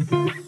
Mm-hmm.